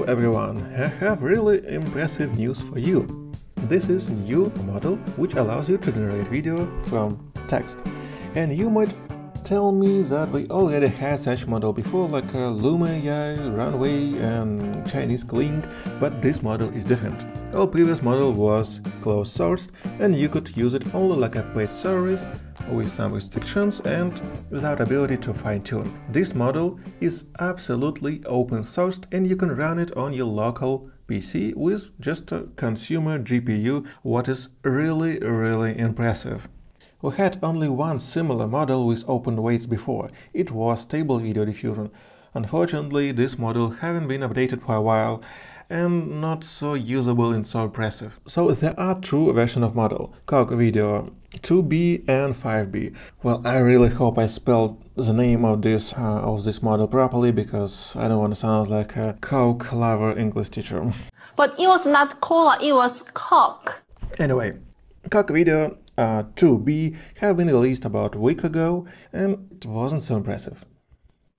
Hello everyone, I have really impressive news for you. This is a new model which allows you to generate video from text. And you might tell me that we already had such model before like uh, Luma AI, Runway and Chinese Kling, but this model is different. Our previous model was closed sourced and you could use it only like a paid service with some restrictions and without ability to fine-tune. This model is absolutely open sourced and you can run it on your local PC with just a consumer GPU, what is really really impressive. We had only one similar model with open weights before, it was Stable Video Diffusion. Unfortunately, this model haven't been updated for a while and not so usable and so impressive. So there are two versions of model, CogVideo 2B and 5B. Well, I really hope I spelled the name of this uh, of this model properly because I don't want to sound like a coke lover English teacher. But it was not cola, it was cock. Anyway, CogVideo uh, 2B have been released about a week ago and it wasn't so impressive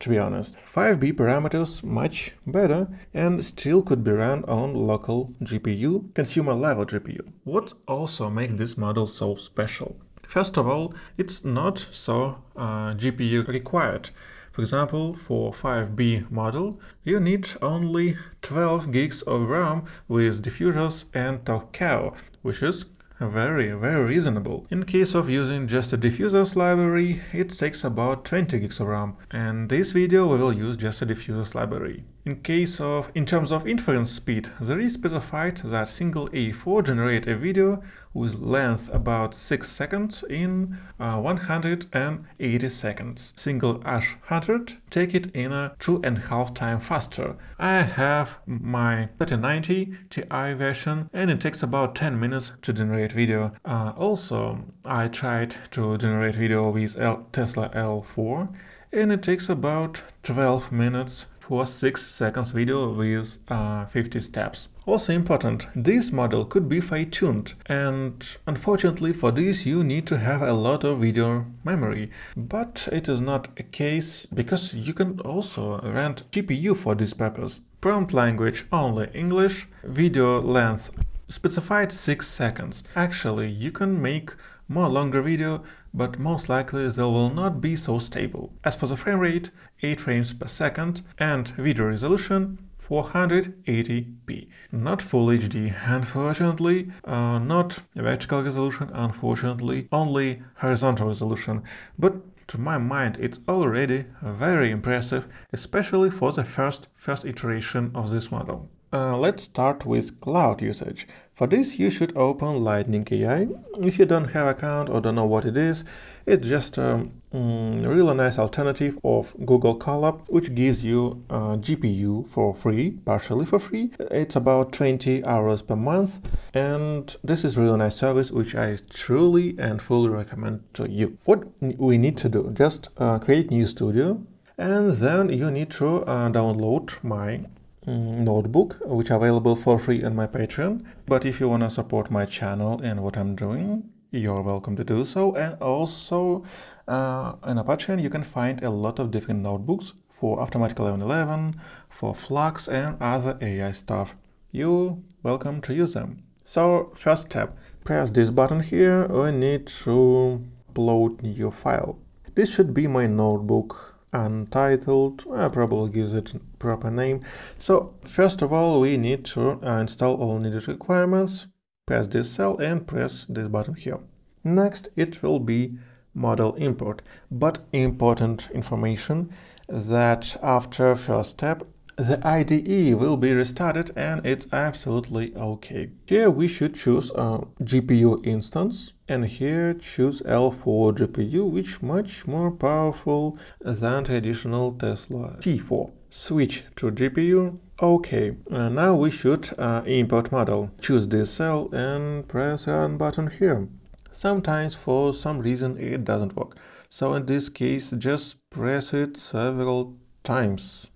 to be honest. 5B parameters much better and still could be run on local GPU, consumer level GPU. What also makes this model so special? First of all, it's not so uh, GPU required. For example, for 5B model, you need only 12 gigs of RAM with diffusers and Tokyo, which is very, very reasonable. In case of using just a diffusers library, it takes about 20 gigs of RAM, and this video we will use just a diffusers library. In case of, in terms of inference speed, there is specified that single A4 generate a video with length about 6 seconds in uh, 180 seconds. Single H100 take it in a two and a half time faster. I have my 3090 Ti version and it takes about 10 minutes to generate video. Uh, also, I tried to generate video with L Tesla L4 and it takes about 12 minutes for 6 seconds video with uh, 50 steps. Also important, this model could be fine-tuned and unfortunately for this you need to have a lot of video memory, but it is not a case because you can also rent GPU for this purpose. Prompt language only English, video length specified 6 seconds. Actually, you can make more longer video, but most likely they will not be so stable. As for the frame rate, 8 frames per second and video resolution 480p. Not full HD, unfortunately, uh, not vertical resolution, unfortunately, only horizontal resolution, but to my mind it's already very impressive, especially for the first first iteration of this model. Uh, let's start with cloud usage. For this you should open Lightning AI. If you don't have account or don't know what it is, it's just a mm, really nice alternative of Google Colab, which gives you a GPU for free, partially for free. It's about 20 hours per month and this is really nice service which I truly and fully recommend to you. What we need to do, just uh, create new studio and then you need to uh, download my notebook which are available for free on my patreon. But if you want to support my channel and what i'm doing you're welcome to do so. And also uh, in a patreon you can find a lot of different notebooks for Automatic 1111 for flux and other ai stuff. You're welcome to use them. So first step press this button here. We need to upload new file. This should be my notebook untitled. I probably gives it proper name. So first of all we need to uh, install all needed requirements press this cell and press this button here. Next it will be model import. But important information that after first step the IDE will be restarted and it's absolutely okay. Here we should choose a GPU instance and here choose L4 GPU which much more powerful than traditional Tesla T4. Switch to GPU. Okay, uh, now we should uh, import model. Choose this cell and press run button here. Sometimes for some reason it doesn't work. So in this case just press it several times.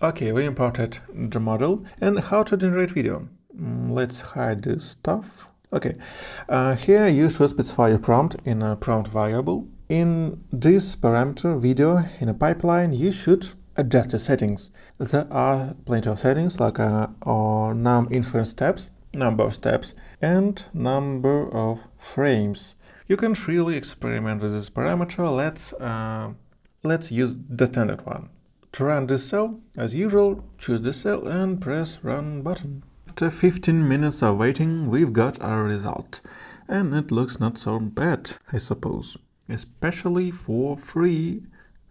Okay, we imported the model and how to generate video. Mm, let's hide this stuff. Okay, uh, here you should specify a prompt in a prompt variable. In this parameter video in a pipeline, you should adjust the settings. There are plenty of settings like uh, or num inference steps, number of steps, and number of frames. You can freely experiment with this parameter. Let's uh, let's use the standard one. To run this cell, as usual, choose the cell and press run button. After 15 minutes of waiting, we've got our result. And it looks not so bad, I suppose, especially for free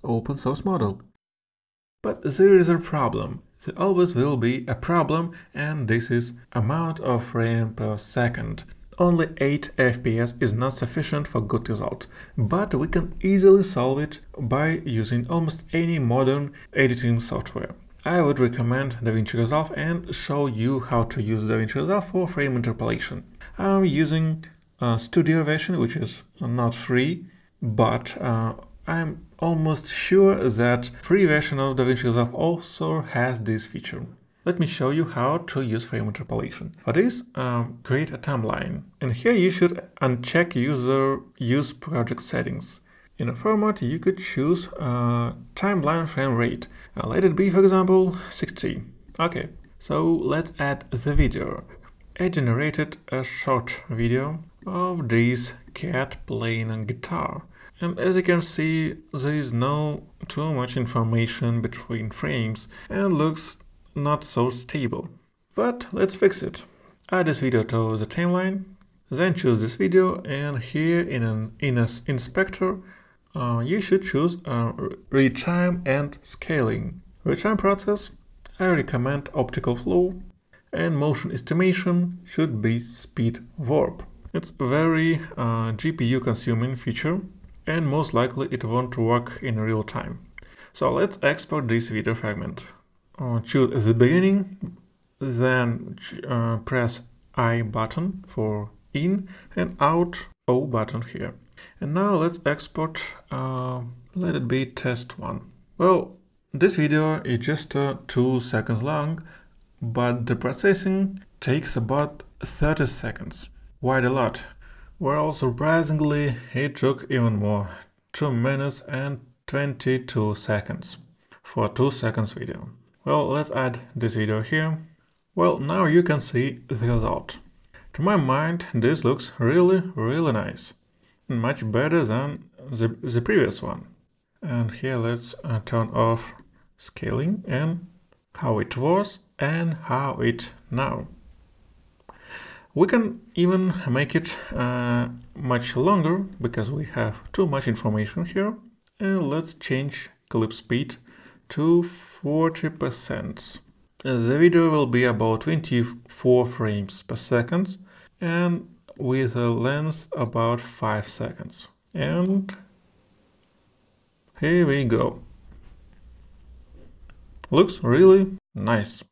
open source model. But there is a problem. There always will be a problem and this is amount of frame per second. Only 8 FPS is not sufficient for good result, but we can easily solve it by using almost any modern editing software. I would recommend DaVinci Resolve and show you how to use DaVinci Resolve for frame interpolation. I'm using studio version, which is not free, but uh, I'm almost sure that free version of DaVinci Resolve also has this feature. Let me show you how to use frame interpolation. For this, um, create a timeline. And here you should uncheck user use project settings. In a format, you could choose a timeline frame rate. Uh, let it be, for example, 60. Okay, so let's add the video. I generated a short video of this cat playing a guitar. And as you can see, there is no too much information between frames and looks not so stable. But let's fix it. Add this video to the timeline, then choose this video and here in an in inspector uh, you should choose uh, retime and scaling. Retime process, I recommend optical flow and motion estimation should be speed warp. It's very uh, GPU consuming feature and most likely it won't work in real time. So let's export this video fragment. Uh, choose the beginning, then uh, press I button for in and out O button here. And now let's export, uh, let it be test one. Well, this video is just uh, two seconds long, but the processing takes about 30 seconds. Quite a lot. Well, surprisingly, it took even more, 2 minutes and 22 seconds for 2 seconds video. Well, let's add this video here. Well, now you can see the result. To my mind, this looks really, really nice. Much better than the, the previous one. And here let's uh, turn off scaling and how it was and how it now. We can even make it uh, much longer because we have too much information here. And let's change clip speed to 40%. The video will be about 24 frames per second and with a length about 5 seconds. And here we go. Looks really nice.